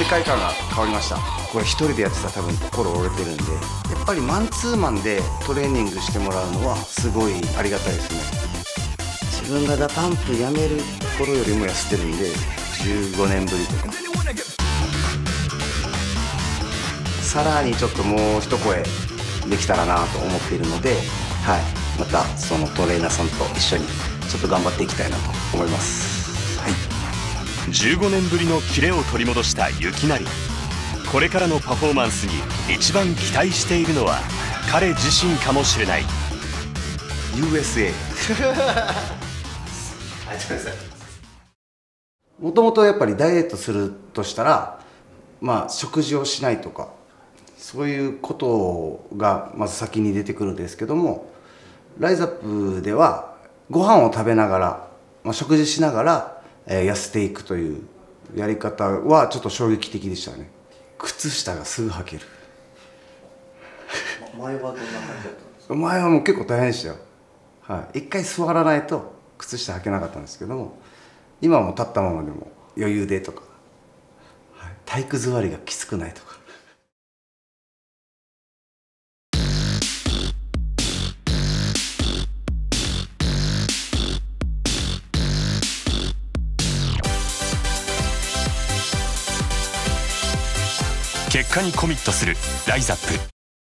世界観が変わりました。これ一人でやってたら多分心折れてるんで。やっぱりマンツーマンでトレーニングしてもらうのはすごいありがたいですね。自分が DA PUMP やめる頃よりも痩せてるんで15年ぶりとか。さらにちょっともう一声できたらなと思っているので、はい、またそのトレーナーさんと一緒にちょっと頑張っていきたいなと思います。はい15年ぶりのキレを取り戻した雪成。これからのパフォーマンスに一番期待しているのは彼自身かもしれない。USA もともとやっぱりダイエットするとしたらまあ食事をしないとかそういうことがまず先に出てくるんですけどもライザップではご飯を食べながら、まあ、食事しながら、えー痩せていくというやり方はちょっと衝撃的でしたね。靴下がすぐ履ける。前はどんな感じだったんですか？前はもう結構大変でしたよ、はい、一回座らないと靴下履けなかったんですけども今はもう立ったままでも余裕でとか、はい、体育座りがきつくないとか結果にコミットする。ライザップ。